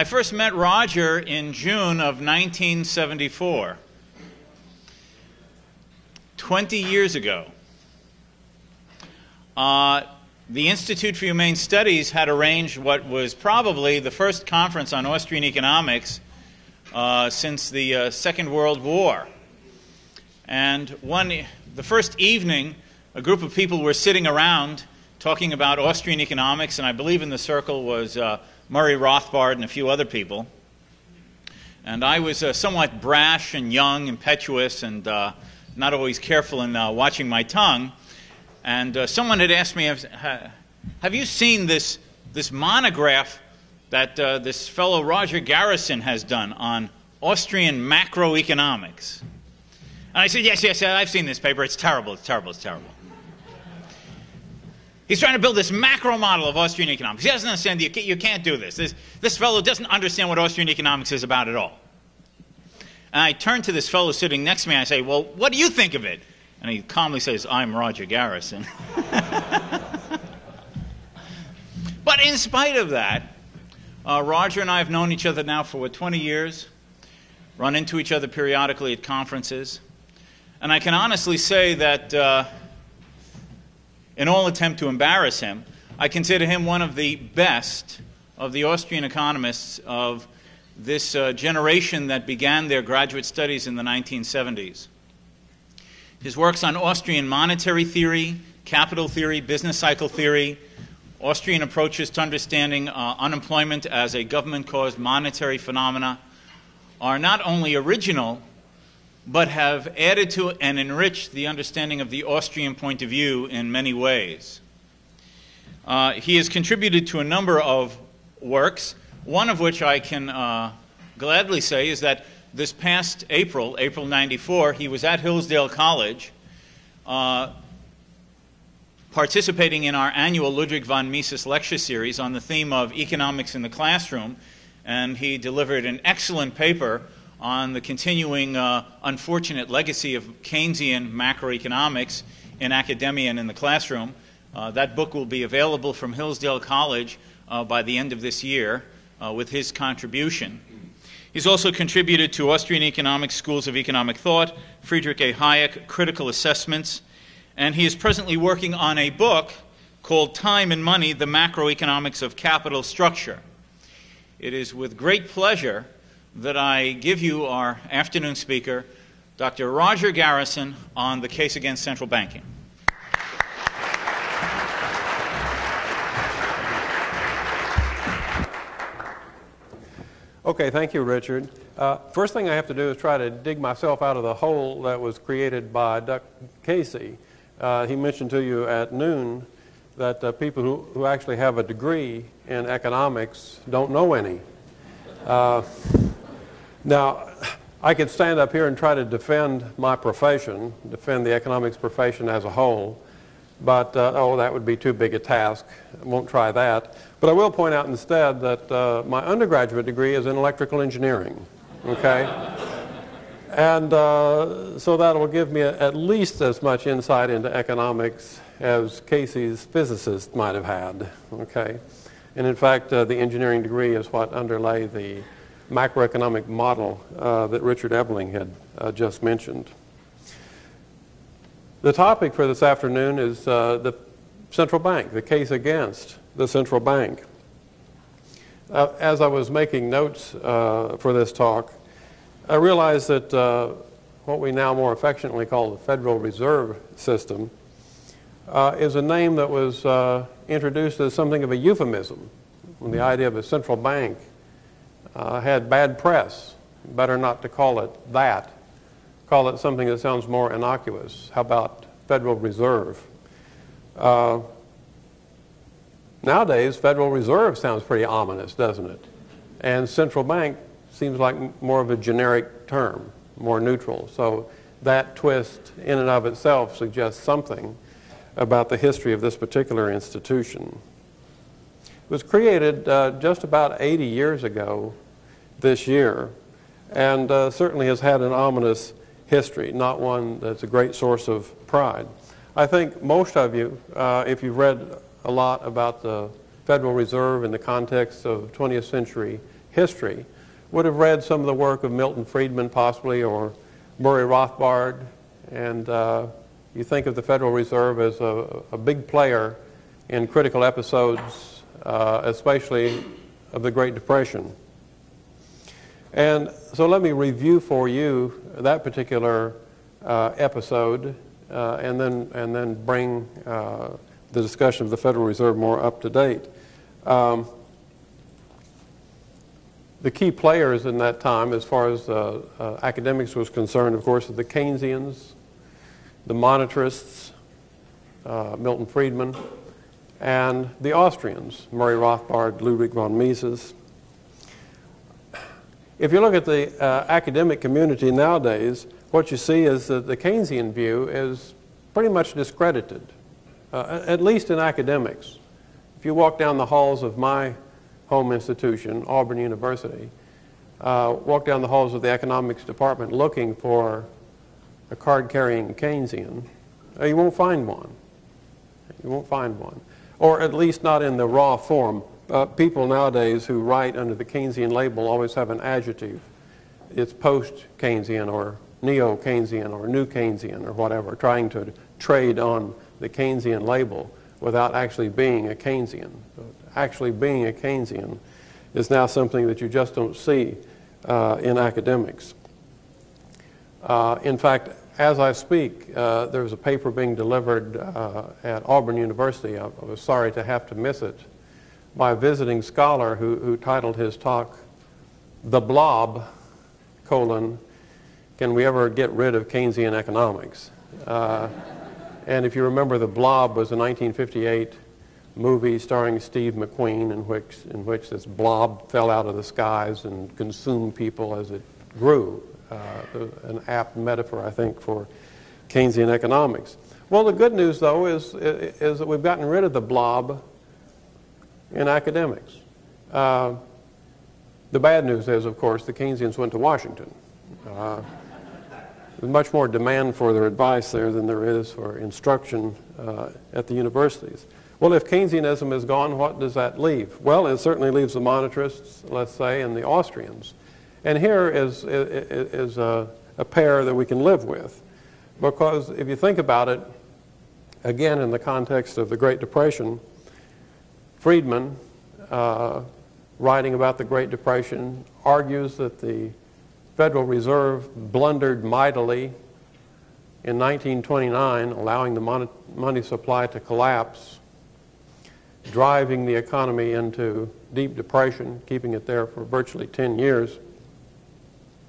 I first met Roger in June of 1974, 20 years ago. Uh, the Institute for Humane Studies had arranged what was probably the first conference on Austrian economics uh, since the uh, Second World War. And one, the first evening, a group of people were sitting around talking about Austrian economics, and I believe in the circle was uh, Murray Rothbard and a few other people. And I was uh, somewhat brash and young, impetuous, and uh, not always careful in uh, watching my tongue. And uh, someone had asked me, Have you seen this, this monograph that uh, this fellow Roger Garrison has done on Austrian macroeconomics? And I said, Yes, yes, I've seen this paper. It's terrible, it's terrible, it's terrible. He's trying to build this macro model of Austrian economics. He doesn't understand you, you can't do this. this. This fellow doesn't understand what Austrian economics is about at all. And I turn to this fellow sitting next to me and I say, Well, what do you think of it? And he calmly says, I'm Roger Garrison. but in spite of that, uh, Roger and I have known each other now for what, 20 years, run into each other periodically at conferences. And I can honestly say that uh, in all attempt to embarrass him, I consider him one of the best of the Austrian economists of this uh, generation that began their graduate studies in the 1970s. His works on Austrian monetary theory, capital theory, business cycle theory, Austrian approaches to understanding uh, unemployment as a government caused monetary phenomena are not only original, but have added to and enriched the understanding of the Austrian point of view in many ways. Uh, he has contributed to a number of works, one of which I can uh, gladly say is that this past April, April 94, he was at Hillsdale College uh, participating in our annual Ludwig von Mises lecture series on the theme of economics in the classroom, and he delivered an excellent paper on the continuing uh, unfortunate legacy of Keynesian macroeconomics in academia and in the classroom. Uh, that book will be available from Hillsdale College uh, by the end of this year uh, with his contribution. He's also contributed to Austrian Economics Schools of Economic Thought, Friedrich A. Hayek, Critical Assessments, and he is presently working on a book called Time and Money The Macroeconomics of Capital Structure. It is with great pleasure that I give you our afternoon speaker, Dr. Roger Garrison, on the case against central banking. Okay, thank you, Richard. Uh, first thing I have to do is try to dig myself out of the hole that was created by Doug Casey. Uh, he mentioned to you at noon that uh, people who, who actually have a degree in economics don't know any. Uh, now, I could stand up here and try to defend my profession, defend the economics profession as a whole, but uh, oh, that would be too big a task. I won't try that. But I will point out instead that uh, my undergraduate degree is in electrical engineering. Okay? and uh, so that will give me a, at least as much insight into economics as Casey's physicist might have had. Okay? And in fact, uh, the engineering degree is what underlay the macroeconomic model uh, that Richard Ebeling had uh, just mentioned. The topic for this afternoon is uh, the central bank, the case against the central bank. Uh, as I was making notes uh, for this talk, I realized that uh, what we now more affectionately call the Federal Reserve System is a name that was introduced as something of a euphemism when the idea of a central bank uh, had bad press. Better not to call it that. Call it something that sounds more innocuous. How about Federal Reserve? Uh, nowadays, Federal Reserve sounds pretty ominous, doesn't it? And central bank seems like more of a generic term, more neutral. So that twist in and of itself suggests something about the history of this particular institution was created uh, just about 80 years ago this year and uh, certainly has had an ominous history, not one that's a great source of pride. I think most of you, uh, if you've read a lot about the Federal Reserve in the context of 20th century history would have read some of the work of Milton Friedman possibly or Murray Rothbard. And uh, you think of the Federal Reserve as a, a big player in critical episodes, uh, especially of the Great Depression. And so let me review for you that particular uh, episode uh, and, then, and then bring uh, the discussion of the Federal Reserve more up to date. Um, the key players in that time, as far as uh, uh, academics was concerned, of course, are the Keynesians, the monetarists, uh, Milton Friedman, and the Austrians, Murray Rothbard, Ludwig von Mises. If you look at the uh, academic community nowadays, what you see is that the Keynesian view is pretty much discredited, uh, at least in academics. If you walk down the halls of my home institution, Auburn University, uh, walk down the halls of the economics department looking for a card-carrying Keynesian, uh, you won't find one. You won't find one. Or at least not in the raw form. Uh, people nowadays who write under the Keynesian label always have an adjective. It's post-Keynesian or neo-Keynesian or new Keynesian or whatever, trying to trade on the Keynesian label without actually being a Keynesian. Actually being a Keynesian is now something that you just don't see uh, in academics. Uh, in fact, as I speak, uh, there's a paper being delivered uh, at Auburn University. I, I was sorry to have to miss it by a visiting scholar who, who titled his talk, The Blob, colon, Can We Ever Get Rid of Keynesian Economics? Uh, and if you remember, The Blob was a 1958 movie starring Steve McQueen in which, in which this blob fell out of the skies and consumed people as it grew. Uh, an apt metaphor, I think, for Keynesian economics. Well, the good news, though, is, is that we've gotten rid of the blob in academics. Uh, the bad news is, of course, the Keynesians went to Washington. Uh, there's much more demand for their advice there than there is for instruction uh, at the universities. Well, if Keynesianism is gone, what does that leave? Well, it certainly leaves the monetarists, let's say, and the Austrians. And here is, is, a, a pair that we can live with. Because if you think about it, again, in the context of the Great Depression, Friedman, uh, writing about the Great Depression, argues that the Federal Reserve blundered mightily in 1929, allowing the money supply to collapse, driving the economy into deep depression, keeping it there for virtually 10 years.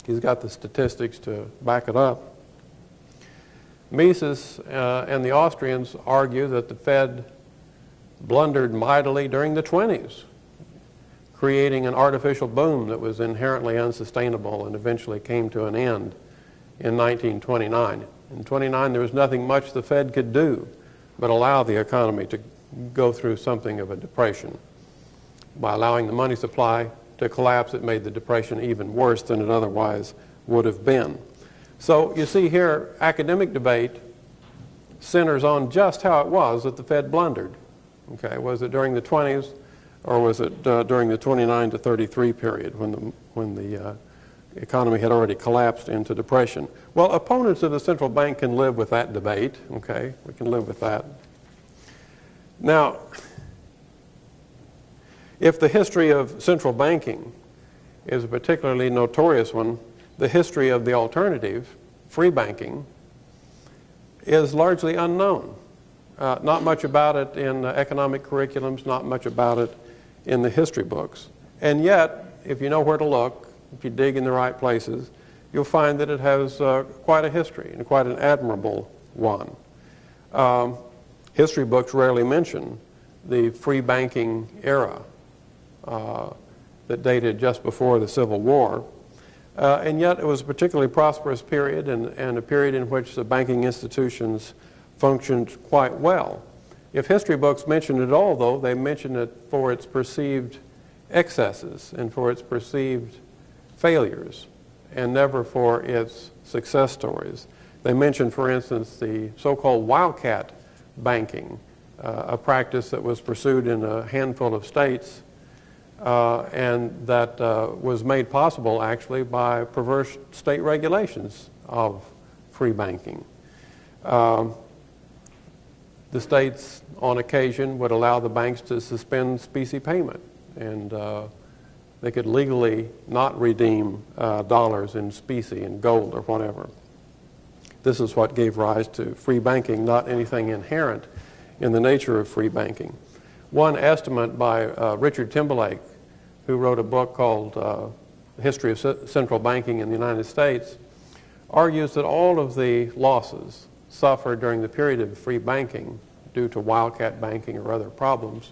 He's got the statistics to back it up. Mises uh, and the Austrians argue that the Fed blundered mightily during the 20s, creating an artificial boom that was inherently unsustainable and eventually came to an end in 1929. In 29, there was nothing much the Fed could do but allow the economy to go through something of a depression. By allowing the money supply to collapse, it made the depression even worse than it otherwise would have been. So you see here, academic debate centers on just how it was that the Fed blundered. Okay, was it during the 20s or was it uh, during the 29 to 33 period when the, when the uh, economy had already collapsed into depression? Well, opponents of the central bank can live with that debate. Okay, we can live with that. Now, if the history of central banking is a particularly notorious one, the history of the alternative, free banking, is largely unknown. Uh, not much about it in uh, economic curriculums, not much about it in the history books. And yet, if you know where to look, if you dig in the right places, you'll find that it has uh, quite a history and quite an admirable one. Um, history books rarely mention the free banking era that dated just before the Civil War. Uh, and yet it was a particularly prosperous period and, and a period in which the banking institutions functioned quite well. If history books mention it all, though, they mention it for its perceived excesses and for its perceived failures and never for its success stories. They mention, for instance, the so-called wildcat banking, uh, a practice that was pursued in a handful of states uh, and that uh, was made possible actually by perverse state regulations of free banking. Um, the states, on occasion, would allow the banks to suspend specie payment, and uh, they could legally not redeem uh, dollars in specie, in gold or whatever. This is what gave rise to free banking, not anything inherent in the nature of free banking. One estimate by uh, Richard Timberlake, who wrote a book called uh, History of C- Central Banking in the United States, argues that all of the losses suffered during the period of free banking due to wildcat banking or other problems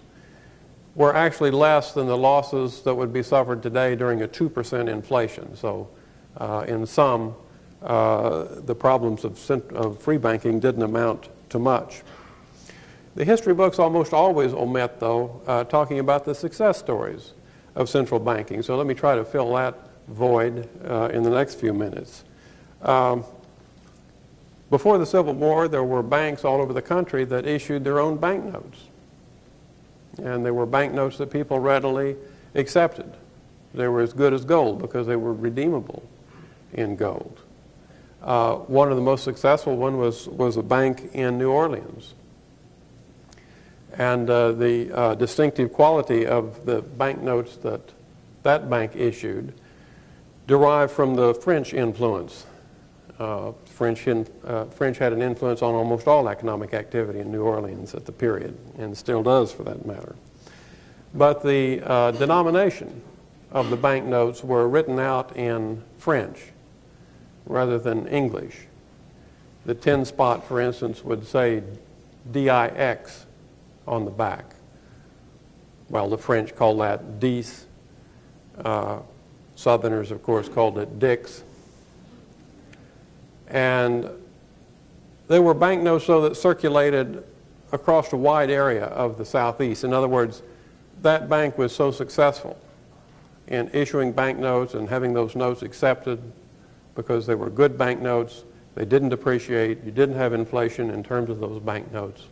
were actually less than the losses that would be suffered today during a 2% inflation. So, uh, in sum, uh, the problems of, cent- of free banking didn't amount to much. The history books almost always omit, though, uh, talking about the success stories of central banking. So let me try to fill that void uh, in the next few minutes. Um, before the Civil War, there were banks all over the country that issued their own banknotes. And they were banknotes that people readily accepted. They were as good as gold because they were redeemable in gold. Uh, one of the most successful one was, was a bank in New Orleans. And uh, the uh, distinctive quality of the banknotes that that bank issued derived from the French influence. Uh, French, in, uh, French had an influence on almost all economic activity in New Orleans at the period, and still does for that matter. But the uh, denomination of the banknotes were written out in French rather than English. The 10 spot, for instance, would say DIX on the back. Well, the French call that Dix. Uh, Southerners, of course, called it Dix. And they were banknotes, so that circulated across a wide area of the southeast. In other words, that bank was so successful in issuing banknotes and having those notes accepted because they were good banknotes. They didn't depreciate. You didn't have inflation in terms of those banknotes.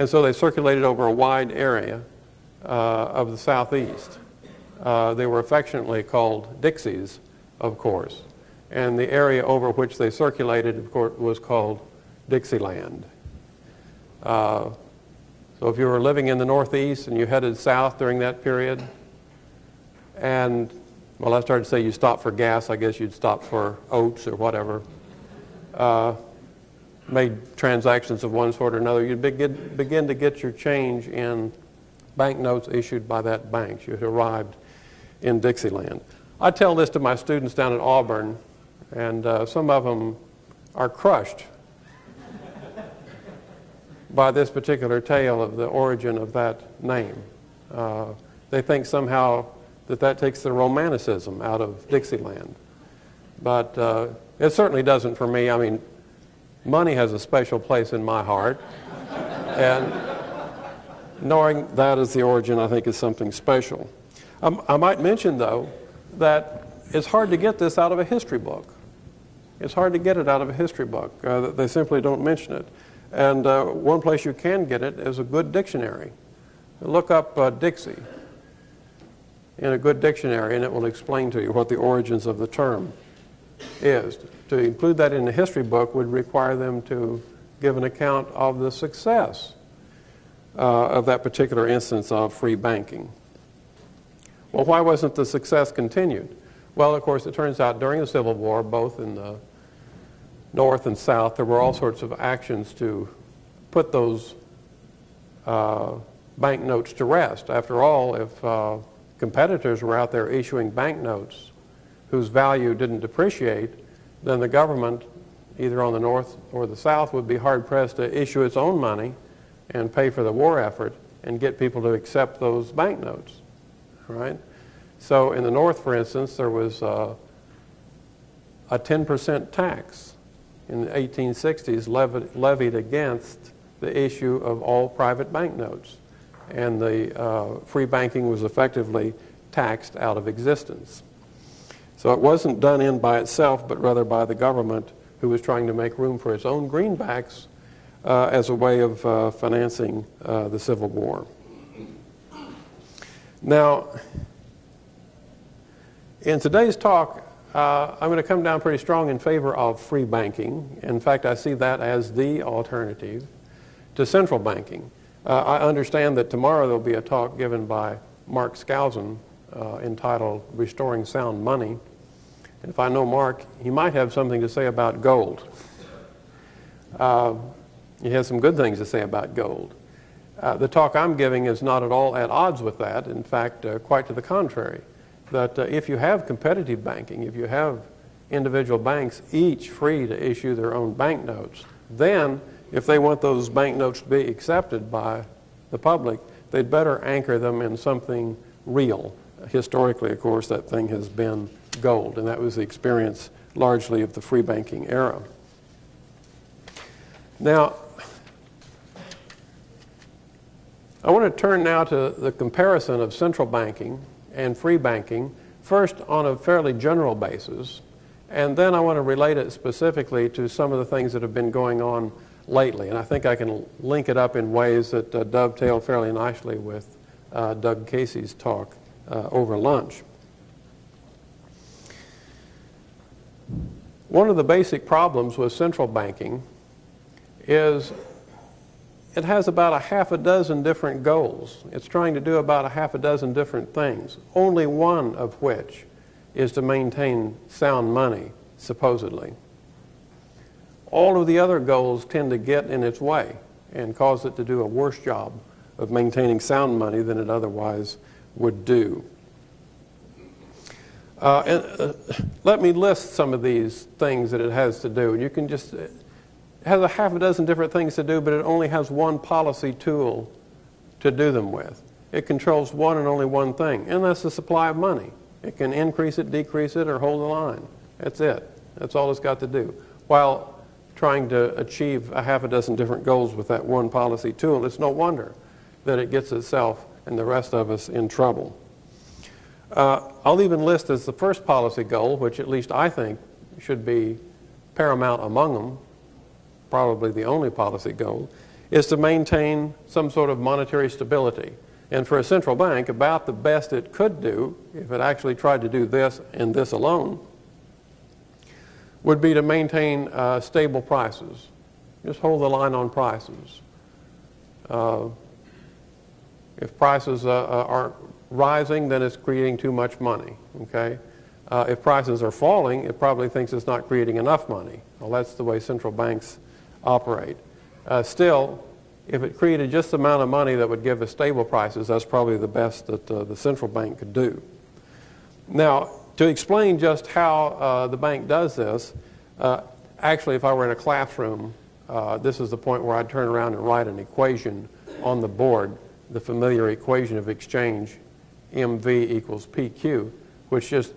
And so they circulated over a wide area uh, of the southeast. Uh, they were affectionately called Dixies, of course. And the area over which they circulated, of course, was called Dixieland. Uh, so if you were living in the Northeast and you headed south during that period, and well, I started to say you stopped for gas, I guess you'd stop for oats or whatever. Made transactions of one sort or another, you'd begin, begin to get your change in banknotes issued by that bank. You had arrived in Dixieland. I tell this to my students down at Auburn, and uh, some of them are crushed by this particular tale of the origin of that name. Uh, they think somehow that that takes the romanticism out of Dixieland. But uh, it certainly doesn't for me. I mean, money has a special place in my heart. and knowing that as the origin, I think, is something special. Um, I might mention, though, that it's hard to get this out of a history book. It's hard to get it out of a history book. Uh, they simply don't mention it. And uh, one place you can get it is a good dictionary. Look up uh, Dixie in a good dictionary, and it will explain to you what the origins of the term is. To include that in the history book would require them to give an account of the success uh, of that particular instance of free banking. Well, why wasn't the success continued? Well, of course, it turns out during the Civil War, both in the North and South, there were all sorts of actions to put those uh, banknotes to rest. After all, if uh, competitors were out there issuing banknotes whose value didn't depreciate, then the government, either on the North or the South, would be hard pressed to issue its own money and pay for the war effort and get people to accept those banknotes. Right? So in the North, for instance, there was uh, a 10% tax in the 1860s levied, levied against the issue of all private banknotes. And the uh, free banking was effectively taxed out of existence. So it wasn't done in by itself, but rather by the government who was trying to make room for its own greenbacks uh, as a way of uh, financing uh, the Civil War. Now, In today's talk, uh, I'm going to come down pretty strong in favor of free banking. In fact, I see that as the alternative to central banking. Uh, I understand that tomorrow there'll be a talk given by Mark Skousen uh, entitled Restoring Sound Money. And if I know Mark, he might have something to say about gold. Uh, he has some good things to say about gold. Uh, the talk I'm giving is not at all at odds with that. In fact, uh, quite to the contrary. That uh, if you have competitive banking, if you have individual banks each free to issue their own banknotes, then if they want those banknotes to be accepted by the public, they'd better anchor them in something real. Historically, of course, that thing has been gold, and that was the experience largely of the free banking era. Now, I want to turn now to the comparison of central banking and free banking, first on a fairly general basis, and then I want to relate it specifically to some of the things that have been going on lately. And I think I can link it up in ways that uh, dovetail fairly nicely with uh, Doug Casey's talk uh, over lunch. One of the basic problems with central banking is it has about a half a dozen different goals. It's trying to do about a half a dozen different things, only one of which is to maintain sound money, supposedly. All of the other goals tend to get in its way and cause it to do a worse job of maintaining sound money than it otherwise would do. Uh, and, uh, let me list some of these things that it has to do. You can just has a half a dozen different things to do, but it only has one policy tool to do them with. It controls one and only one thing, and that's the supply of money. It can increase it, decrease it, or hold the line. That's it. That's all it's got to do. While trying to achieve a half a dozen different goals with that one policy tool, it's no wonder that it gets itself and the rest of us in trouble. Uh, I'll even list as the first policy goal, which at least I think should be paramount among them, probably the only policy goal, is to maintain some sort of monetary stability. And for a central bank, about the best it could do, if it actually tried to do this and this alone, would be to maintain uh, stable prices. Just hold the line on prices. Uh, if prices uh, uh are rising, then it's creating too much money. Okay. Uh, if prices are falling, it probably thinks it's not creating enough money. Well, that's the way central banks operate. Uh, still, if it created just the amount of money that would give us stable prices, that's probably the best that uh, the central bank could do. Now, to explain just how uh, the bank does this, uh, actually, if I were in a classroom, uh, this is the point where I'd turn around and write an equation on the board, the familiar equation of exchange, MV equals PQ, which just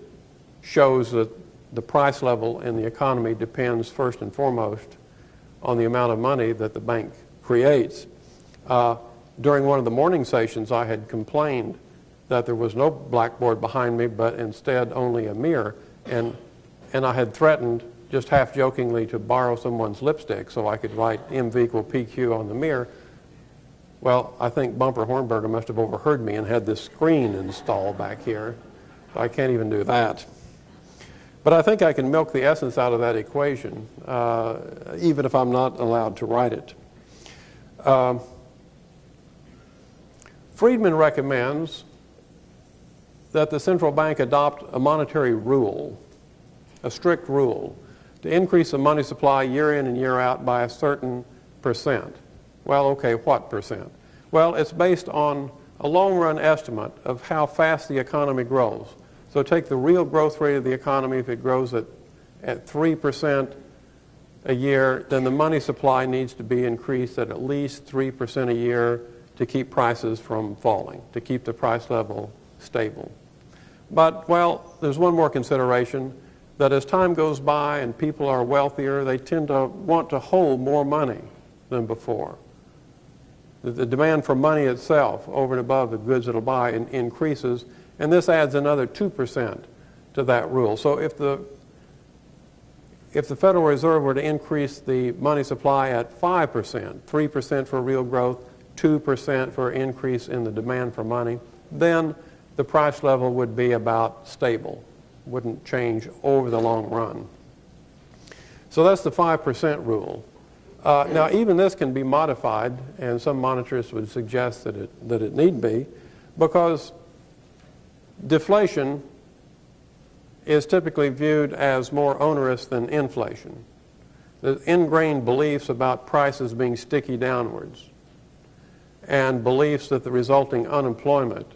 shows that the price level in the economy depends first and foremost on the amount of money that the bank creates. Uh, during one of the morning sessions, I had complained that there was no blackboard behind me, but instead only a mirror. And, and I had threatened, just half jokingly, to borrow someone's lipstick so I could write MV equal PQ on the mirror. Well, I think Bumper Hornberger must have overheard me and had this screen installed back here. I can't even do that. But I think I can milk the essence out of that equation, uh, even if I'm not allowed to write it. Uh, Friedman recommends that the central bank adopt a monetary rule, a strict rule, to increase the money supply year in and year out by a certain percent. Well, okay, what percent? Well, it's based on a long run estimate of how fast the economy grows. So take the real growth rate of the economy. If it grows at, at 3% a year, then the money supply needs to be increased at at least 3% a year to keep prices from falling, to keep the price level stable. But, well, there's one more consideration that as time goes by and people are wealthier, they tend to want to hold more money than before. The, the demand for money itself, over and above the goods it'll buy, in, increases and this adds another 2% to that rule. So if the, if the Federal Reserve were to increase the money supply at 5%, 3% for real growth, 2% for increase in the demand for money, then the price level would be about stable. wouldn't change over the long run. So that's the 5% rule. Uh, now, even this can be modified, and some monetarists would suggest that it, that it need be, because deflation is typically viewed as more onerous than inflation. The ingrained beliefs about prices being sticky downwards and beliefs that the resulting unemployment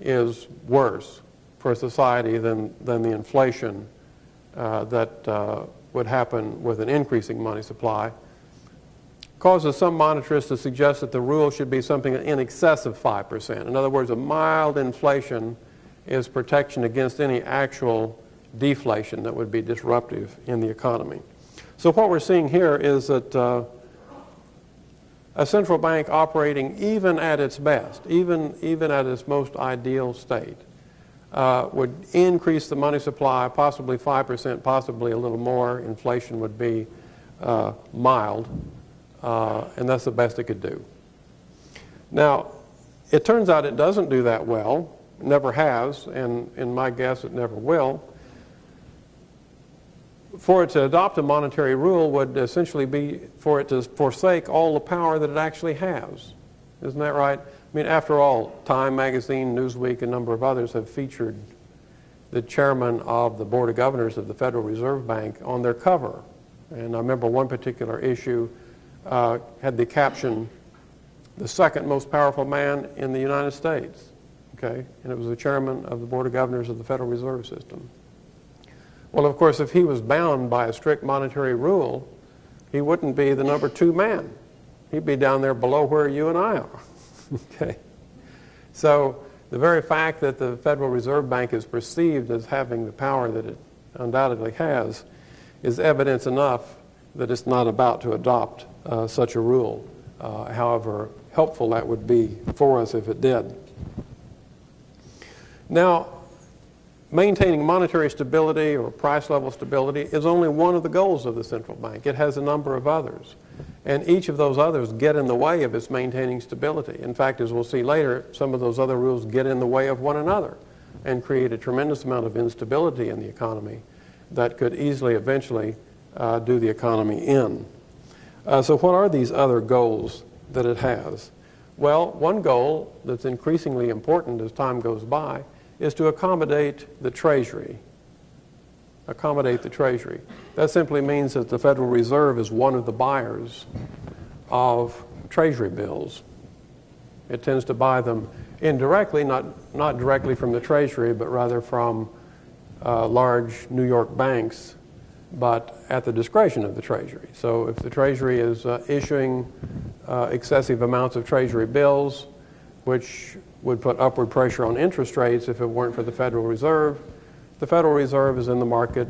is worse for society than, than the inflation uh, that uh, would happen with an increasing money supply causes some monetarists to suggest that the rule should be something in excess of 5%. In other words, a mild inflation is protection against any actual deflation that would be disruptive in the economy. So what we're seeing here is that uh, a central bank operating even at its best, even, even at its most ideal state, uh, would increase the money supply possibly 5%, possibly a little more. Inflation would be uh, mild uh, and that's the best it could do. Now, it turns out it doesn't do that well, never has, and in my guess it never will. For it to adopt a monetary rule would essentially be for it to forsake all the power that it actually has. Isn't that right? I mean, after all, Time magazine, Newsweek, a number of others have featured the chairman of the Board of Governors of the Federal Reserve Bank on their cover. And I remember one particular issue uh, had the caption, the second most powerful man in the United States. Okay? And it was the chairman of the Board of Governors of the Federal Reserve System. Well, of course, if he was bound by a strict monetary rule, he wouldn't be the number two man. He'd be down there below where you and I are. okay? So the very fact that the Federal Reserve Bank is perceived as having the power that it undoubtedly has is evidence enough that it's not about to adopt uh, such a rule, uh, however helpful that would be for us if it did. Now, maintaining monetary stability or price level stability is only one of the goals of the central bank. It has a number of others. And each of those others get in the way of its maintaining stability. In fact, as we'll see later, some of those other rules get in the way of one another and create a tremendous amount of instability in the economy that could easily eventually uh, do the economy in. Uh, so, what are these other goals that it has? Well, one goal that's increasingly important as time goes by is to accommodate the Treasury. Accommodate the Treasury. That simply means that the Federal Reserve is one of the buyers of Treasury bills. It tends to buy them indirectly, not, not directly from the Treasury, but rather from uh, large New York banks but at the discretion of the Treasury. So if the Treasury is uh, issuing uh, excessive amounts of Treasury bills, which would put upward pressure on interest rates if it weren't for the Federal Reserve, the Federal Reserve is in the market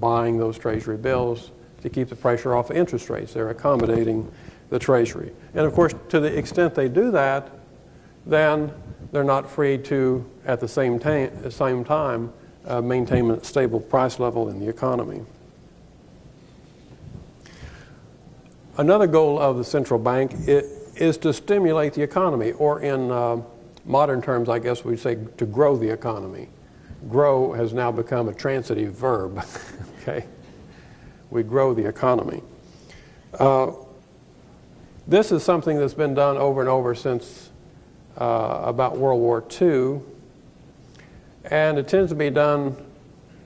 buying those Treasury bills to keep the pressure off of interest rates. They're accommodating the Treasury. And of course, to the extent they do that, then they're not free to, at the same, ta- same time, uh, maintain a stable price level in the economy. Another goal of the central bank is to stimulate the economy, or in uh, modern terms, I guess we'd say to grow the economy. Grow has now become a transitive verb. okay, we grow the economy. Uh, this is something that's been done over and over since uh, about World War II, and it tends to be done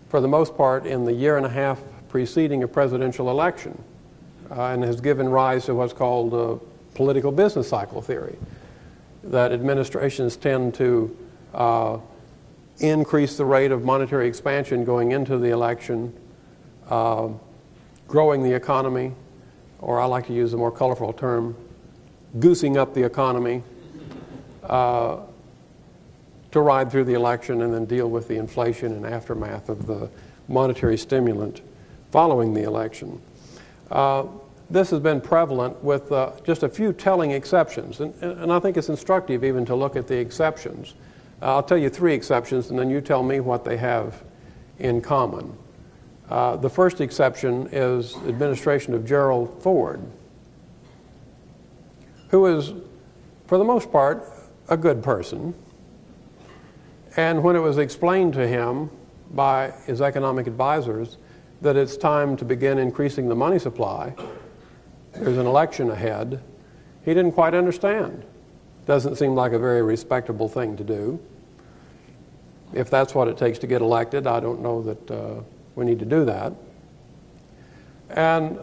for the most part in the year and a half preceding a presidential election and has given rise to what's called uh, political business cycle theory. That administrations tend to uh, increase the rate of monetary expansion going into the election, uh, growing the economy, or I like to use a more colorful term, goosing up the economy uh, to ride through the election and then deal with the inflation and aftermath of the monetary stimulant following the election. Uh, this has been prevalent with uh, just a few telling exceptions, and, and, I think it's instructive even to look at the exceptions. Uh, I'll tell you three exceptions, and then you tell me what they have in common. Uh, the first exception is administration of Gerald Ford, who is, for the most part, a good person. And when it was explained to him by his economic advisors that it's time to begin increasing the money supply. There's an election ahead. He didn't quite understand. Doesn't seem like a very respectable thing to do. If that's what it takes to get elected, I don't know that uh, we need to do that. And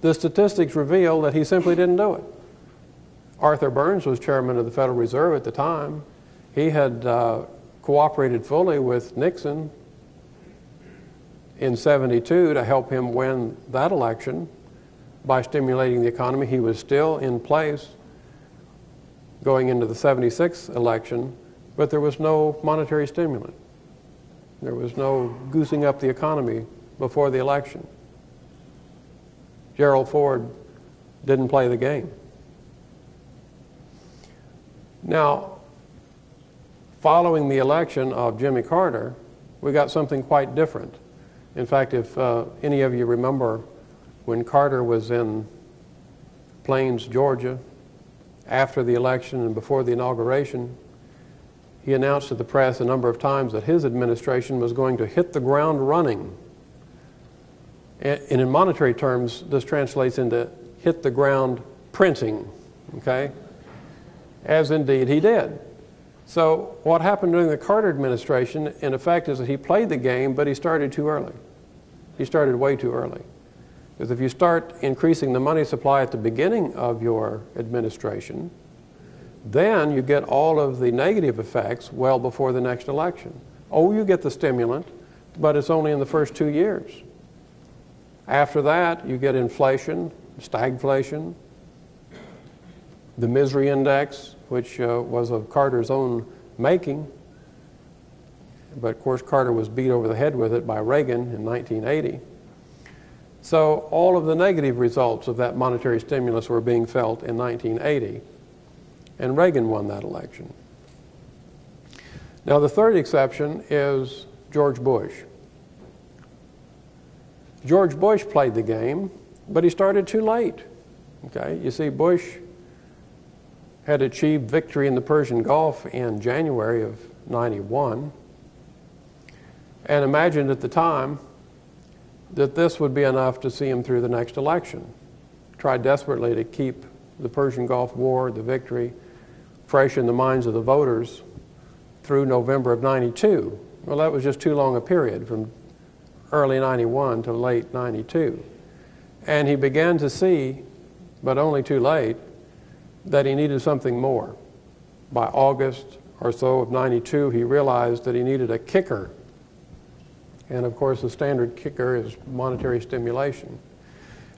the statistics reveal that he simply didn't do it. Arthur Burns was chairman of the Federal Reserve at the time. He had uh, cooperated fully with Nixon in 72 to help him win that election by stimulating the economy. He was still in place going into the 76 election, but there was no monetary stimulant. There was no goosing up the economy before the election. Gerald Ford didn't play the game. Now, following the election of Jimmy Carter, we got something quite different. In fact, if uh, any of you remember when Carter was in Plains, Georgia, after the election and before the inauguration, he announced to the press a number of times that his administration was going to hit the ground running. And in monetary terms, this translates into hit the ground printing, okay? As indeed he did. So, what happened during the Carter administration, in effect, is that he played the game, but he started too early. He started way too early. Because if you start increasing the money supply at the beginning of your administration, then you get all of the negative effects well before the next election. Oh, you get the stimulant, but it's only in the first two years. After that, you get inflation, stagflation, the misery index, which uh, was of Carter's own making. But of course, Carter was beat over the head with it by Reagan in 1980. So all of the negative results of that monetary stimulus were being felt in 1980, and Reagan won that election. Now, the third exception is George Bush. George Bush played the game, but he started too late. Okay, you see, Bush had achieved victory in the Persian Gulf in January of 91 and imagined at the time that this would be enough to see him through the next election. Tried desperately to keep the Persian Gulf War, the victory, fresh in the minds of the voters through November of 92. Well, that was just too long a period from early 91 to late 92. And he began to see, but only too late, that he needed something more. By August or so of 92, he realized that he needed a kicker. And of course, the standard kicker is monetary stimulation.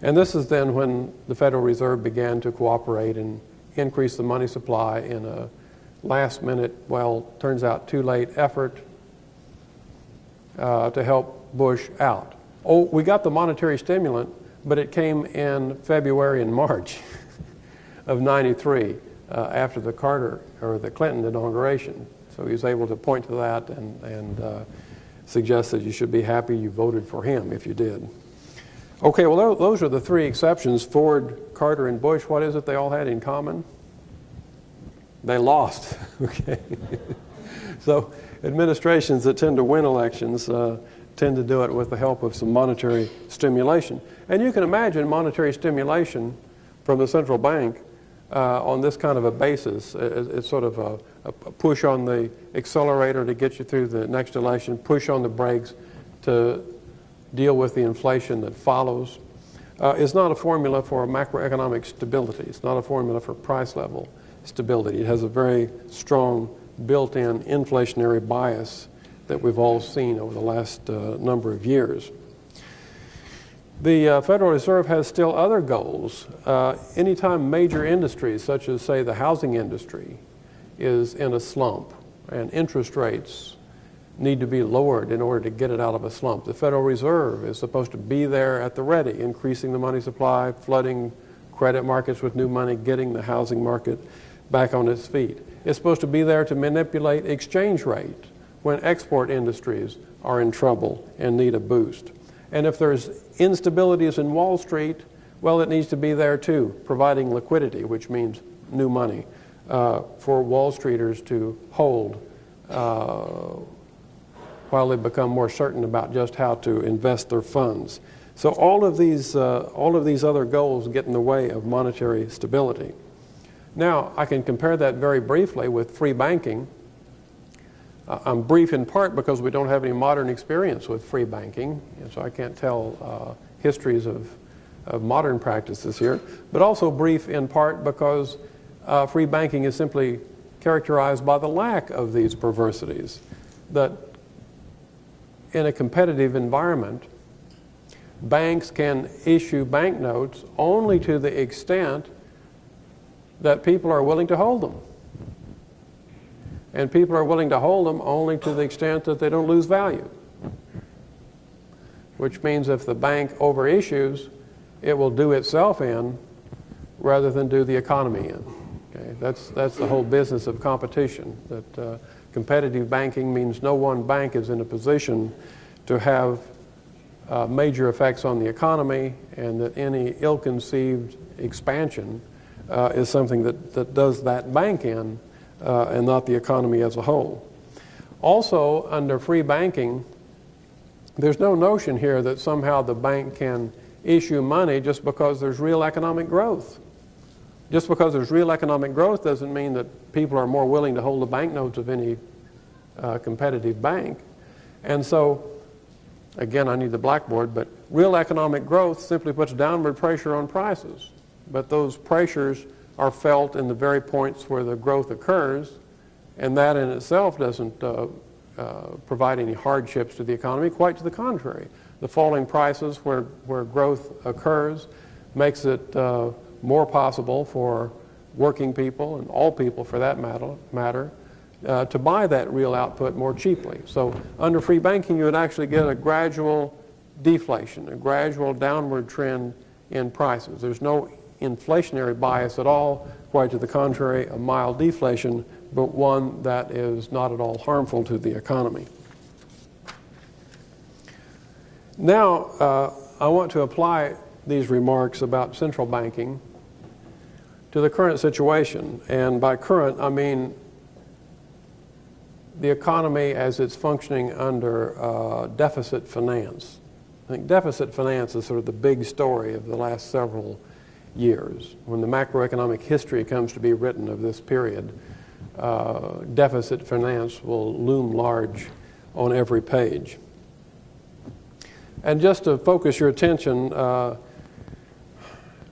And this is then when the Federal Reserve began to cooperate and increase the money supply in a last minute, well, turns out too late effort uh, to help Bush out. Oh, we got the monetary stimulant, but it came in February and March. of 93 uh, after the Carter or the Clinton inauguration. So he was able to point to that and, and uh, suggest that you should be happy you voted for him if you did. Okay, well, those are the three exceptions Ford, Carter, and Bush. What is it they all had in common? They lost. okay. so administrations that tend to win elections uh, tend to do it with the help of some monetary stimulation. And you can imagine monetary stimulation from the central bank uh, on this kind of a basis. It's sort of a, a, push on the accelerator to get you through the next election, push on the brakes to deal with the inflation that follows. Uh, it's not a formula for macroeconomic stability. It's not a formula for price level stability. It has a very strong built-in inflationary bias that we've all seen over the last uh, number of years. The uh, Federal Reserve has still other goals. Uh, anytime major industries, such as, say, the housing industry, is in a slump and interest rates need to be lowered in order to get it out of a slump, the Federal Reserve is supposed to be there at the ready, increasing the money supply, flooding credit markets with new money, getting the housing market back on its feet. It's supposed to be there to manipulate exchange rate when export industries are in trouble and need a boost. And if there's instabilities in Wall Street, well, it needs to be there too, providing liquidity, which means new money, uh, for Wall Streeters to hold uh, while they become more certain about just how to invest their funds. So all of these, uh, all of these other goals get in the way of monetary stability. Now, I can compare that very briefly with free banking. I'm brief in part because we don't have any modern experience with free banking, and so I can't tell uh, histories of, of modern practices here, but also brief in part because uh, free banking is simply characterized by the lack of these perversities. That in a competitive environment, banks can issue banknotes only to the extent that people are willing to hold them. And people are willing to hold them only to the extent that they don't lose value. Which means if the bank overissues, it will do itself in rather than do the economy in. Okay? That's, that's the whole business of competition. That uh, competitive banking means no one bank is in a position to have uh, major effects on the economy and that any ill-conceived expansion uh, is something that, that does that bank in uh, and not the economy as a whole. Also, under free banking, there's no notion here that somehow the bank can issue money just because there's real economic growth. Just because there's real economic growth doesn't mean that people are more willing to hold the banknotes of any uh, competitive bank. And so, again, I need the blackboard, but real economic growth simply puts downward pressure on prices but those pressures are felt in the very points where the growth occurs, and that in itself doesn't uh, uh, provide any hardships to the economy. Quite to the contrary. The falling prices where, where growth occurs makes it uh, more possible for working people, and all people for that matter, matter uh, to buy that real output more cheaply. So under free banking, you would actually get a gradual deflation, a gradual downward trend in prices. There's no inflationary bias at all, quite to the contrary, a mild deflation, but one that is not at all harmful to the economy. Now, uh, I want to apply these remarks about central banking to the current situation. And by current, I mean the economy as it's functioning under uh, deficit finance. I think deficit finance is sort of the big story of the last several years. When the macroeconomic history comes to be written of this period, uh, deficit finance will loom large on every page. And just to focus your attention, uh,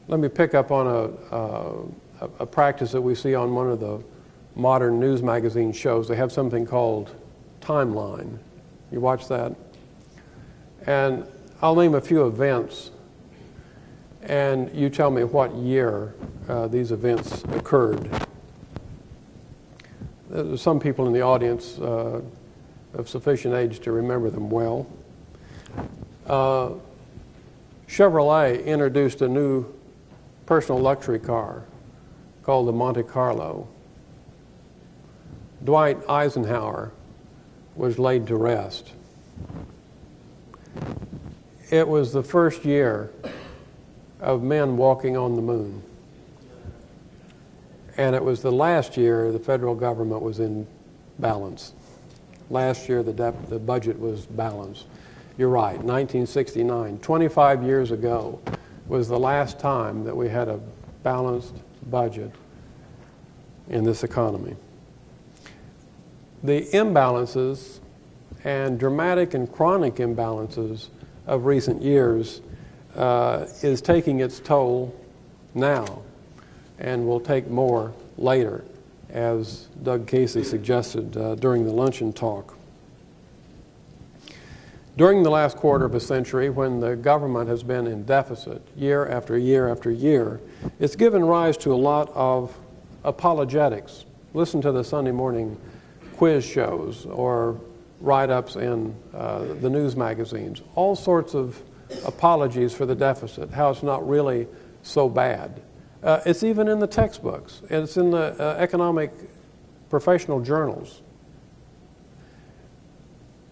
let me pick up on a, uh, a, practice that we see on one of the modern news magazine shows. They have something called Timeline. You watch that? And I'll name a few events and you tell me what year uh, these events occurred. There's some people in the audience uh, of sufficient age to remember them well. Uh, Chevrolet introduced a new personal luxury car called the Monte Carlo. Dwight Eisenhower was laid to rest. It was the first year of men walking on the moon. And it was the last year the federal government was in balance. Last year the, the budget was balanced. You're right, 1969, 25 years ago, was the last time that we had a balanced budget in this economy. The imbalances and dramatic and chronic imbalances of recent years uh, is taking its toll now and will take more later, as Doug Casey suggested uh, during the luncheon talk. During the last quarter of a century, when the government has been in deficit year after year after year, it's given rise to a lot of apologetics. Listen to the Sunday morning quiz shows or write ups in uh, the news magazines, all sorts of apologies for the deficit, how it's not really so bad. Uh, it's even in the textbooks, it's in the uh, economic professional journals.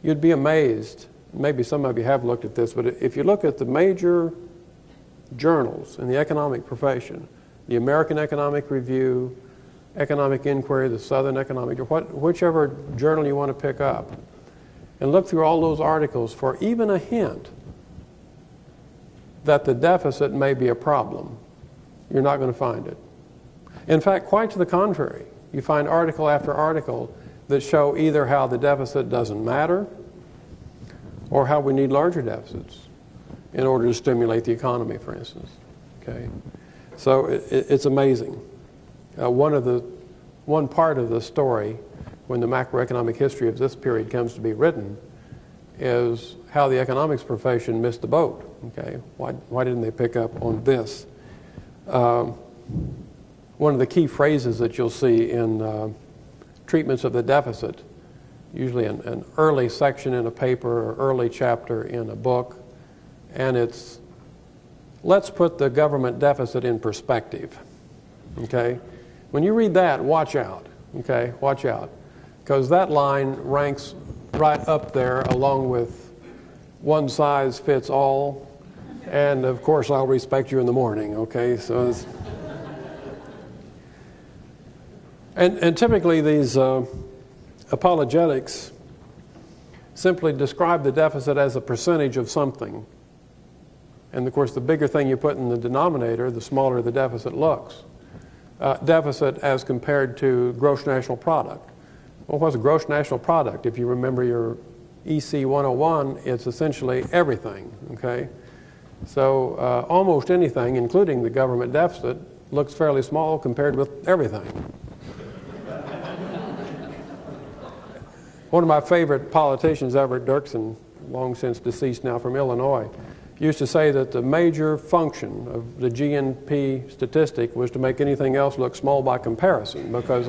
You'd be amazed, maybe some of you have looked at this, but if you look at the major journals in the economic profession, the American Economic Review, Economic Inquiry, the Southern Economic, what, whichever journal you want to pick up, and look through all those articles for even a hint that the deficit may be a problem, you're not going to find it. In fact, quite to the contrary, you find article after article that show either how the deficit doesn't matter or how we need larger deficits in order to stimulate the economy, for instance. Okay, so it, it's amazing. Uh, one of the one part of the story when the macroeconomic history of this period comes to be written is how the economics profession missed the boat. Okay, why, why didn't they pick up on this? Um, one of the key phrases that you'll see in uh, treatments of the deficit, usually an, an early section in a paper or early chapter in a book, and it's let's put the government deficit in perspective. Okay? When you read that, watch out. Okay? Watch out. Because that line ranks right up there along with one size fits all. And of course, I'll respect you in the morning. Okay? So and, and typically, these uh, apologetics simply describe the deficit as a percentage of something. And of course, the bigger thing you put in the denominator, the smaller the deficit looks. Uh, deficit as compared to gross national product. Well, what's a gross national product? If you remember your EC 101, it's essentially everything, okay? So uh, almost anything, including the government deficit, looks fairly small compared with everything. One of my favorite politicians, Everett Dirksen, long since deceased now from Illinois, used to say that the major function of the GNP statistic was to make anything else look small by comparison because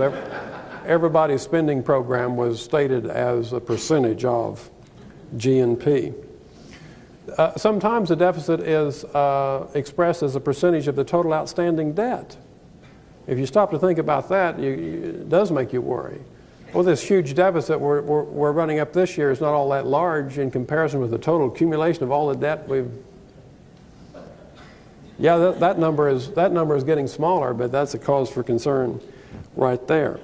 everybody's spending program was stated as a percentage of GNP. Uh, sometimes the deficit is uh, expressed as a percentage of the total outstanding debt. If you stop to think about that, you, it does make you worry. Well, this huge deficit we're, we're, we're, running up this year is not all that large in comparison with the total accumulation of all the debt we've. Yeah, that, that, number is, that number is getting smaller, but that's a cause for concern right there.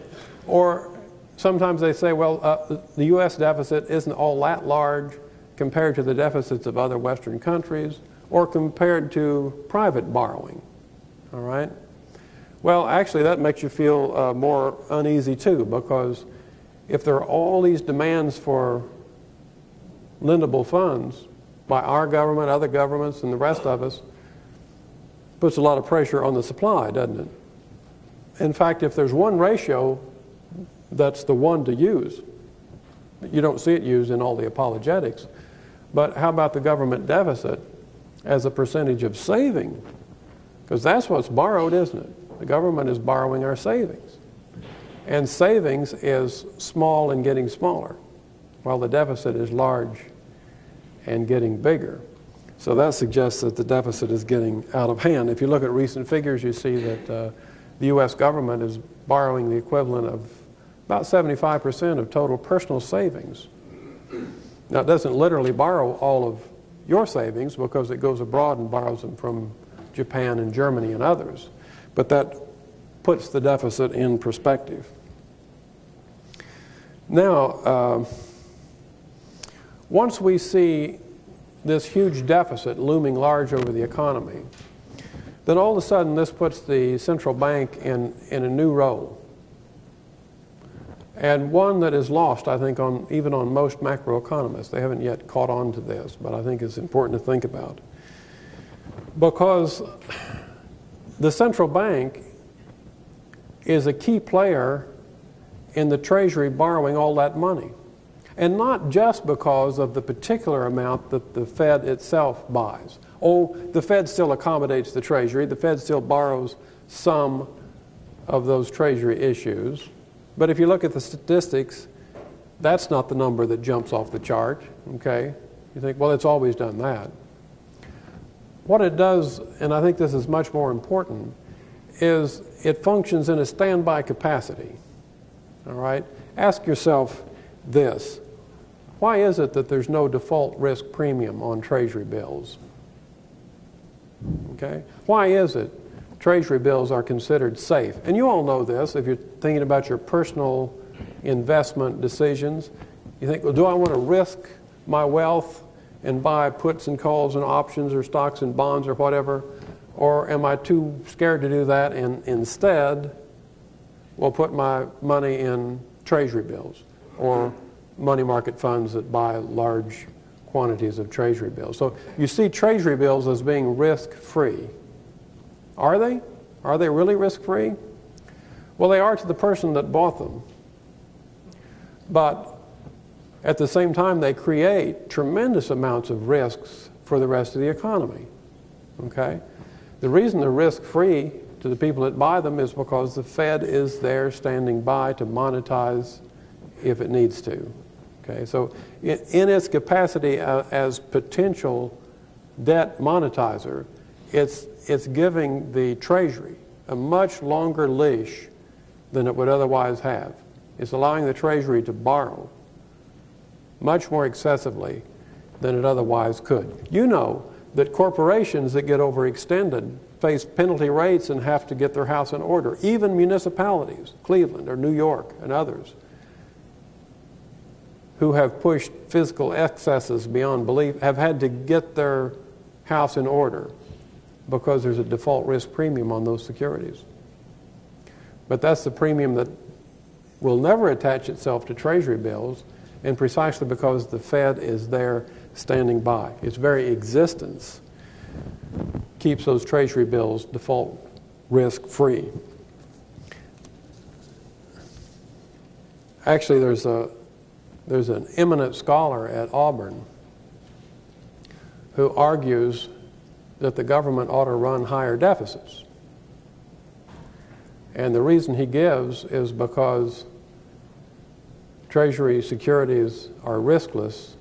Or sometimes they say, well, uh, the U.S. deficit isn't all that large compared to the deficits of other Western countries or compared to private borrowing. All right? Well, actually, that makes you feel uh, more uneasy too because if there are all these demands for lendable funds by our government, other governments, and the rest of us, puts a lot of pressure on the supply, doesn't it? In fact, if there's one ratio that's the one to use, you don't see it used in all the apologetics, but how about the government deficit as a percentage of saving? Because that's what's borrowed, isn't it? The government is borrowing our savings. And savings is small and getting smaller, while the deficit is large and getting bigger. So that suggests that the deficit is getting out of hand. If you look at recent figures, you see that uh, the U.S. government is borrowing the equivalent of about 75% of total personal savings. Now, it doesn't literally borrow all of your savings because it goes abroad and borrows them from Japan and Germany and others. But that puts the deficit in perspective. Now, uh, once we see this huge deficit looming large over the economy, then all of a sudden this puts the central bank in, in a new role. And one that is lost, I think, on, even on most macroeconomists. They haven't yet caught on to this, but I think it's important to think about. Because the central bank is a key player in the Treasury borrowing all that money. And not just because of the particular amount that the Fed itself buys. Oh, the Fed still accommodates the Treasury, the Fed still borrows some of those Treasury issues. But if you look at the statistics, that's not the number that jumps off the chart, okay? You think, well, it's always done that. What it does, and I think this is much more important, is it functions in a standby capacity. All right? Ask yourself this why is it that there's no default risk premium on Treasury bills? Okay? Why is it Treasury bills are considered safe? And you all know this if you're thinking about your personal investment decisions. You think, well, do I want to risk my wealth and buy puts and calls and options or stocks and bonds or whatever? Or am I too scared to do that and instead will put my money in treasury bills or money market funds that buy large quantities of treasury bills? So you see treasury bills as being risk free. Are they? Are they really risk free? Well, they are to the person that bought them. But at the same time, they create tremendous amounts of risks for the rest of the economy. Okay? The reason they're risk free to the people that buy them is because the Fed is there standing by to monetize if it needs to. Okay? So, in, in its capacity uh, as potential debt monetizer, it's, it's giving the Treasury a much longer leash than it would otherwise have. It's allowing the Treasury to borrow much more excessively than it otherwise could. You know that corporations that get overextended face penalty rates and have to get their house in order. Even municipalities, Cleveland or New York and others, who have pushed fiscal excesses beyond belief, have had to get their house in order because there's a default risk premium on those securities. But that's the premium that will never attach itself to Treasury bills, and precisely because the Fed is there standing by. Its very existence keeps those Treasury bills default risk free. Actually, there's, a, there's an eminent scholar at Auburn who argues that the government ought to run higher deficits. And the reason he gives is because Treasury securities are riskless,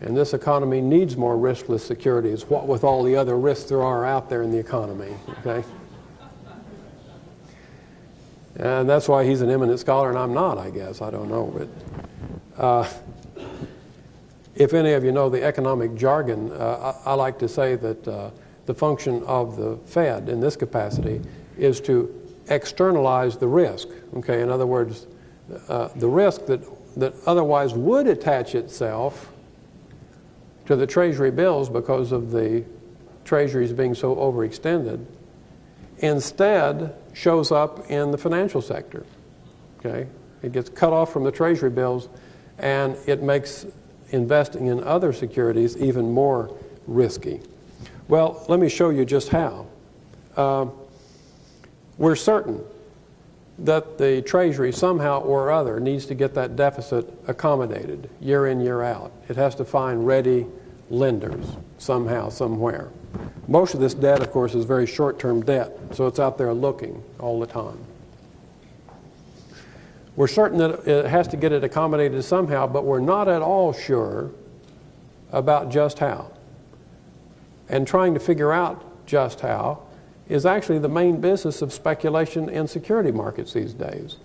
and this economy needs more riskless securities, what with all the other risks there are out there in the economy. Okay? And that's why he's an eminent scholar, and I'm not, I guess. I don't know. But uh, if any of you know the economic jargon, uh, I, I, like to say that uh, the function of the Fed in this capacity is to externalize the risk. Okay, in other words, uh, the risk that that otherwise would attach itself to the Treasury bills because of the Treasuries being so overextended, instead shows up in the financial sector. Okay? It gets cut off from the Treasury bills and it makes investing in other securities even more risky. Well, let me show you just how. Uh, we're certain that the Treasury somehow or other needs to get that deficit accommodated year in, year out. It has to find ready lenders somehow, somewhere. Most of this debt, of course, is very short term debt, so it's out there looking all the time. We're certain that it has to get it accommodated somehow, but we're not at all sure about just how. And trying to figure out just how is actually the main business of speculation in security markets these days.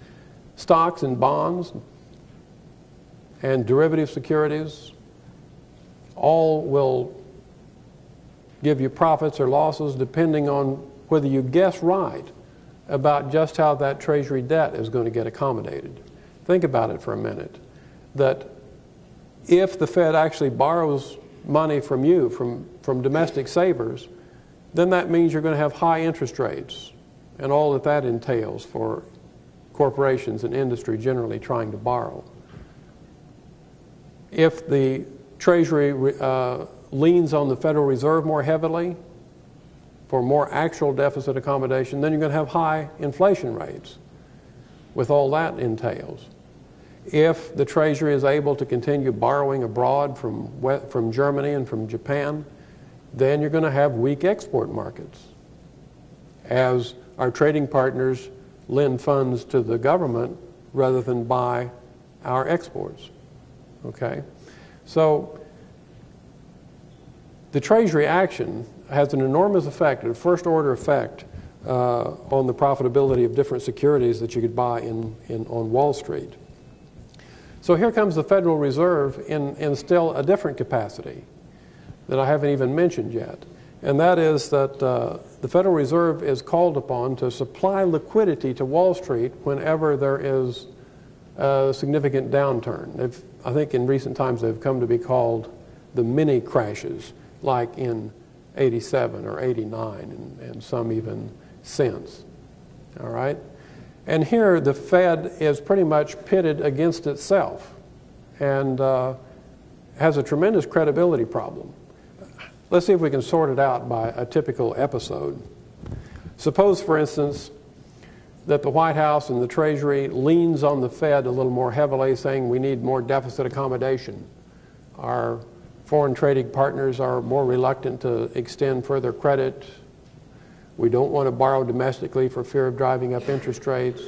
Stocks and bonds and derivative securities all will give you profits or losses depending on whether you guess right about just how that treasury debt is going to get accommodated. Think about it for a minute. That if the Fed actually borrows money from you, from, from domestic savers, then that means you're going to have high interest rates and all that that entails for corporations and industry generally trying to borrow. If the Treasury uh, leans on the Federal Reserve more heavily for more actual deficit accommodation, then you're going to have high inflation rates with all that entails. If the Treasury is able to continue borrowing abroad from, from Germany and from Japan, then you're going to have weak export markets. As our trading partners lend funds to the government rather than buy our exports. Okay? So the Treasury action has an enormous effect, a first order effect, uh, on the profitability of different securities that you could buy in, in, on Wall Street. So here comes the Federal Reserve in, in still a different capacity that I haven't even mentioned yet, and that is that uh, the Federal Reserve is called upon to supply liquidity to Wall Street whenever there is a significant downturn. They've, I think in recent times they've come to be called the mini crashes, like in 87 or 89, and, and some even since. All right? And here the Fed is pretty much pitted against itself and uh, has a tremendous credibility problem. Let's see if we can sort it out by a typical episode. Suppose, for instance, that the White House and the Treasury leans on the Fed a little more heavily, saying we need more deficit accommodation. Our foreign trading partners are more reluctant to extend further credit. We don't want to borrow domestically for fear of driving up interest rates.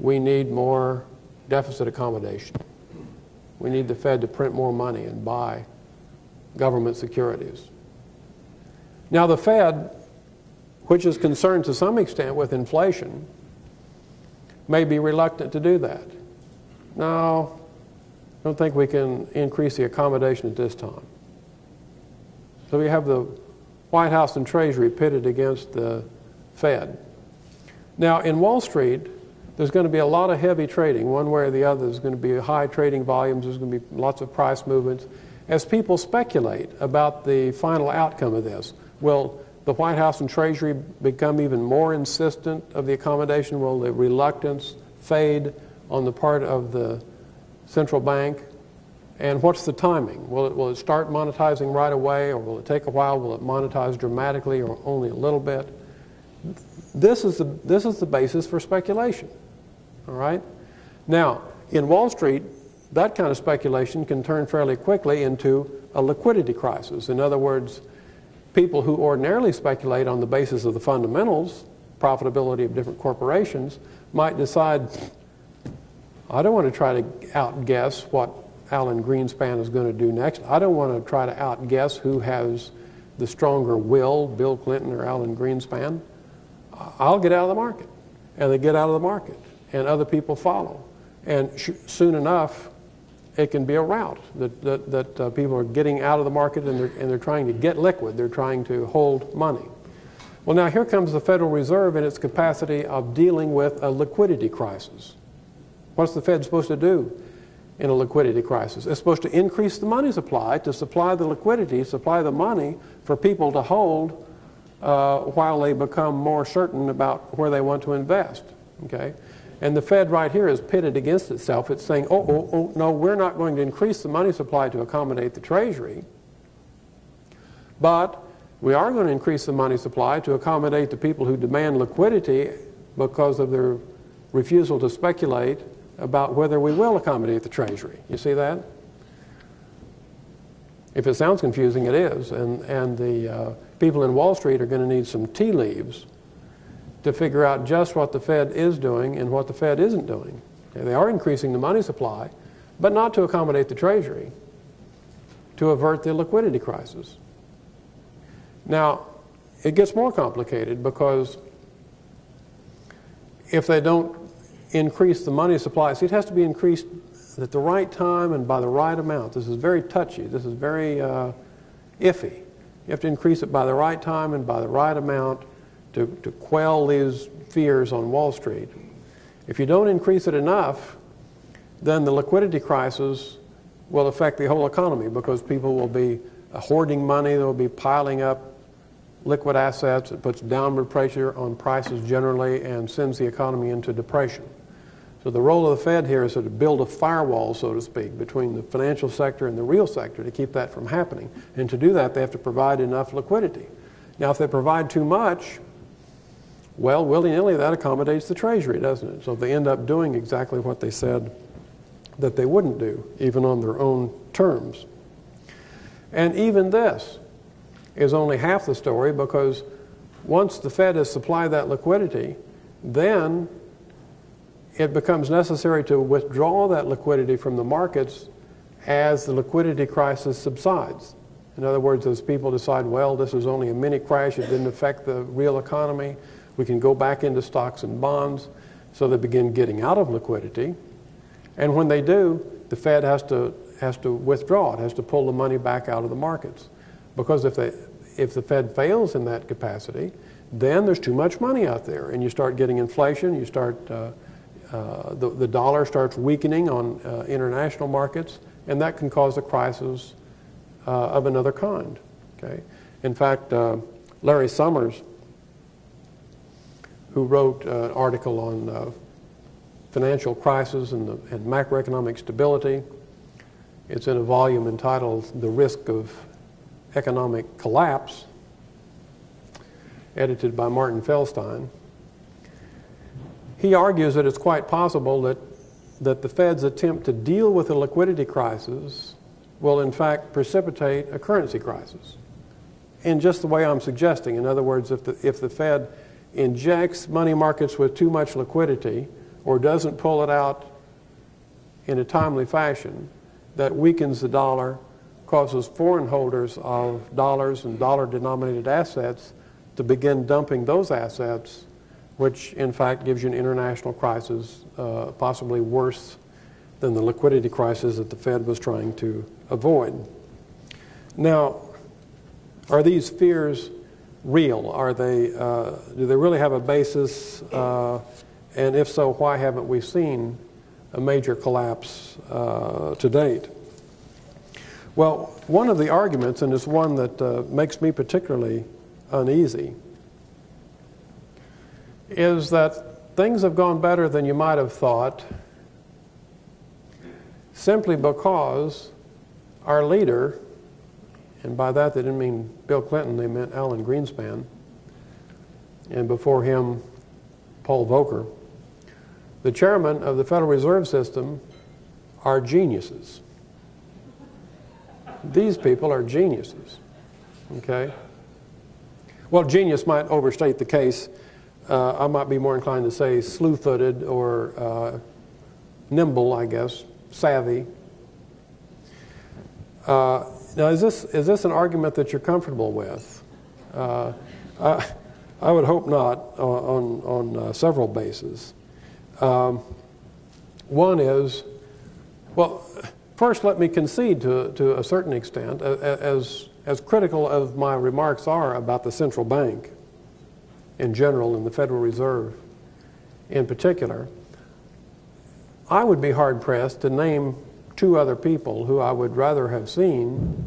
We need more deficit accommodation. We need the Fed to print more money and buy government securities. Now, the Fed, which is concerned to some extent with inflation, may be reluctant to do that. No, I don't think we can increase the accommodation at this time. So we have the White House and Treasury pitted against the Fed. Now, in Wall Street, there's going to be a lot of heavy trading, one way or the other. There's going to be high trading volumes, there's going to be lots of price movements. As people speculate about the final outcome of this, will the White House and Treasury become even more insistent of the accommodation? Will the reluctance fade on the part of the central bank? And what's the timing? Will it, will it start monetizing right away, or will it take a while? Will it monetize dramatically, or only a little bit? This is the, this is the basis for speculation. All right? Now, in Wall Street, that kind of speculation can turn fairly quickly into a liquidity crisis. In other words, people who ordinarily speculate on the basis of the fundamentals, profitability of different corporations, might decide, I don't want to try to outguess what Alan Greenspan is going to do next. I don't want to try to outguess who has the stronger will, Bill Clinton or Alan Greenspan. I'll get out of the market. And they get out of the market, and other people follow. And soon enough, it can be a rout that, that, that uh, people are getting out of the market and they're, and they're trying to get liquid. They're trying to hold money. Well, now here comes the Federal Reserve in its capacity of dealing with a liquidity crisis. What's the Fed supposed to do in a liquidity crisis? It's supposed to increase the money supply to supply the liquidity, supply the money for people to hold uh, while they become more certain about where they want to invest. Okay? And the Fed right here is pitted against itself. It's saying, oh, oh, oh, no, we're not going to increase the money supply to accommodate the Treasury, but we are going to increase the money supply to accommodate the people who demand liquidity because of their refusal to speculate about whether we will accommodate the Treasury. You see that? If it sounds confusing, it is. And, and the uh, people in Wall Street are going to need some tea leaves to figure out just what the Fed is doing and what the Fed isn't doing. Okay, they are increasing the money supply, but not to accommodate the Treasury, to avert the liquidity crisis. Now, it gets more complicated because if they don't increase the money supply, see, it has to be increased at the right time and by the right amount. This is very touchy. This is very uh, iffy. You have to increase it by the right time and by the right amount to, to quell these fears on Wall Street. If you don't increase it enough, then the liquidity crisis will affect the whole economy because people will be hoarding money, they'll be piling up liquid assets. It puts downward pressure on prices generally and sends the economy into depression. So the role of the Fed here is to build a firewall, so to speak, between the financial sector and the real sector to keep that from happening. And to do that, they have to provide enough liquidity. Now, if they provide too much, well, willy-nilly, that accommodates the Treasury, doesn't it? So they end up doing exactly what they said that they wouldn't do, even on their own terms. And even this is only half the story because once the Fed has supplied that liquidity, then it becomes necessary to withdraw that liquidity from the markets as the liquidity crisis subsides. In other words, as people decide, well, this is only a mini crash, it didn't affect the real economy, we can go back into stocks and bonds. So they begin getting out of liquidity. And when they do, the Fed has to, has to withdraw it, has to pull the money back out of the markets. Because if, they, if the Fed fails in that capacity, then there's too much money out there. And you start getting inflation, you start, uh, uh, the, the dollar starts weakening on uh, international markets, and that can cause a crisis uh, of another kind. Okay? In fact, uh, Larry Summers, who wrote an article on uh, financial crisis and, the, and macroeconomic stability, it's in a volume entitled The Risk of Economic Collapse, edited by Martin Feldstein. He argues that it's quite possible that, that the Fed's attempt to deal with a liquidity crisis will, in fact, precipitate a currency crisis. In just the way I'm suggesting. In other words, if the, if the Fed injects money markets with too much liquidity or doesn't pull it out in a timely fashion, that weakens the dollar, causes foreign holders of dollars and dollar denominated assets to begin dumping those assets, which in fact gives you an international crisis, uh, possibly worse than the liquidity crisis that the Fed was trying to avoid. Now, are these fears real? Are they, uh, do they really have a basis? Uh, and if so, why haven't we seen a major collapse uh, to date? Well, one of the arguments, and it's one that uh, makes me particularly uneasy, is that things have gone better than you might have thought simply because our leader, and by that they didn't mean Bill Clinton, they meant Alan Greenspan, and before him, Paul Volcker, the chairman of the Federal Reserve System, are geniuses. These people are geniuses. Okay? Well, genius might overstate the case. Uh, I might be more inclined to say slew footed or uh, nimble, I guess, savvy. Uh, now, is this, is this an argument that you're comfortable with? Uh, I, I would hope not on, on, uh, several bases. Um, one is, well, First, let me concede to, to a certain extent, as, as critical as my remarks are about the central bank in general and the Federal Reserve in particular, I would be hard pressed to name two other people who I would rather have seen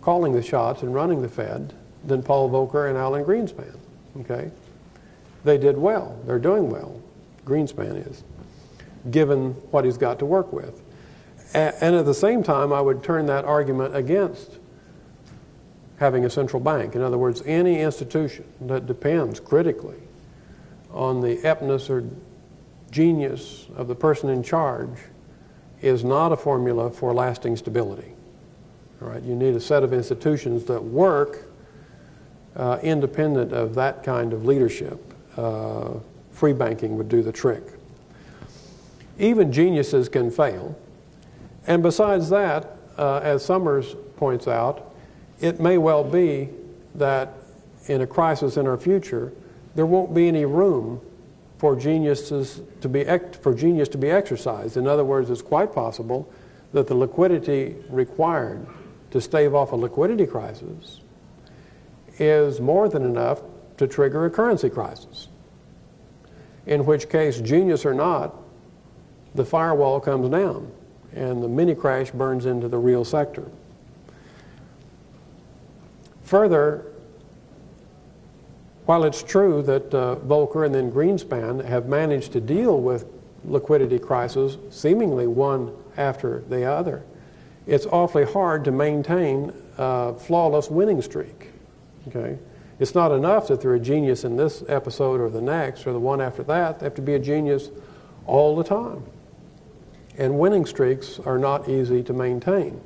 calling the shots and running the Fed than Paul Volcker and Alan Greenspan. Okay? They did well. They're doing well. Greenspan is, given what he's got to work with. And at the same time, I would turn that argument against having a central bank. In other words, any institution that depends critically on the eptness or genius of the person in charge is not a formula for lasting stability. All right? You need a set of institutions that work uh, independent of that kind of leadership. Uh, free banking would do the trick. Even geniuses can fail. And besides that, uh, as Summers points out, it may well be that in a crisis in our future, there won't be any room for geniuses to be for genius to be exercised. In other words, it's quite possible that the liquidity required to stave off a liquidity crisis is more than enough to trigger a currency crisis. In which case, genius or not, the firewall comes down and the mini crash burns into the real sector. Further, while it's true that uh, Volcker and then Greenspan have managed to deal with liquidity crises, seemingly one after the other, it's awfully hard to maintain a flawless winning streak. Okay? It's not enough that they're a genius in this episode or the next or the one after that. They have to be a genius all the time. And winning streaks are not easy to maintain.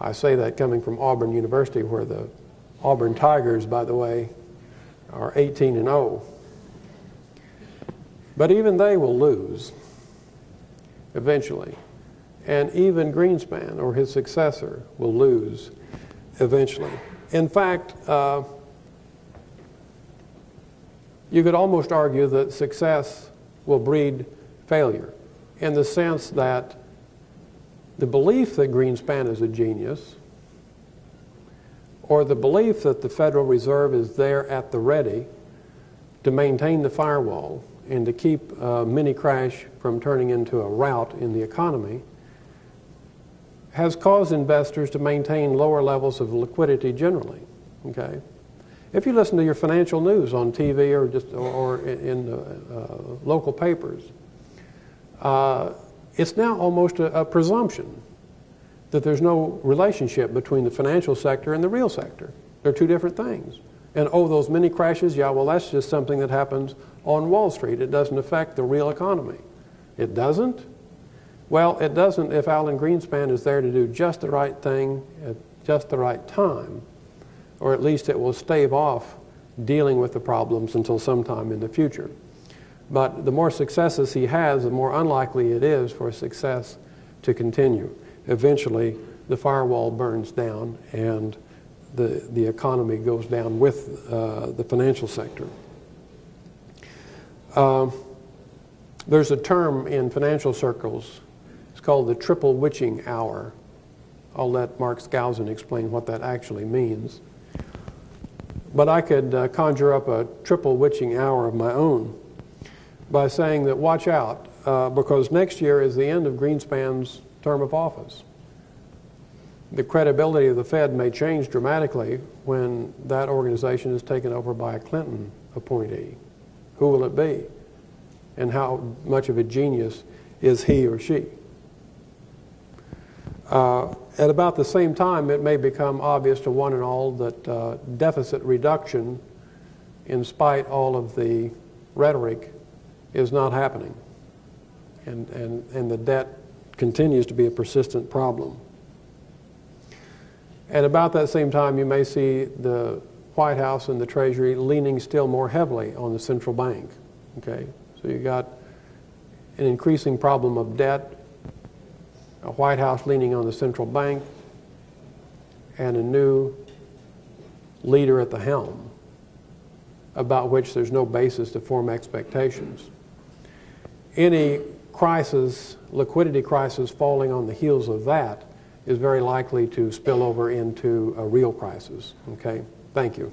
I say that coming from Auburn University, where the Auburn Tigers, by the way, are 18 and 0. But even they will lose eventually. And even Greenspan or his successor will lose eventually. In fact, uh, you could almost argue that success will breed failure in the sense that the belief that Greenspan is a genius or the belief that the Federal Reserve is there at the ready to maintain the firewall and to keep a mini crash from turning into a rout in the economy has caused investors to maintain lower levels of liquidity generally. Okay? If you listen to your financial news on TV or just or, in the uh, local papers, uh, it's now almost a, a presumption that there's no relationship between the financial sector and the real sector. They're two different things. And oh, those mini crashes, yeah, well, that's just something that happens on Wall Street. It doesn't affect the real economy. It doesn't? Well, it doesn't if Alan Greenspan is there to do just the right thing at just the right time, or at least it will stave off dealing with the problems until sometime in the future. But the more successes he has, the more unlikely it is for success to continue. Eventually, the firewall burns down and the, the economy goes down with uh, the financial sector. Uh, there's a term in financial circles, it's called the triple witching hour. I'll let Mark Skousen explain what that actually means. But I could uh, conjure up a triple witching hour of my own by saying that watch out, uh, because next year is the end of Greenspan's term of office. The credibility of the Fed may change dramatically when that organization is taken over by a Clinton appointee. Who will it be? And how much of a genius is he or she? Uh, at about the same time, it may become obvious to one and all that uh, deficit reduction, in spite all of the rhetoric, is not happening. And, and, and the debt continues to be a persistent problem. At about that same time, you may see the White House and the Treasury leaning still more heavily on the central bank. Okay, so you got an increasing problem of debt, a White House leaning on the central bank, and a new leader at the helm about which there's no basis to form expectations. Any crisis, liquidity crisis falling on the heels of that is very likely to spill over into a real crisis. Okay? Thank you.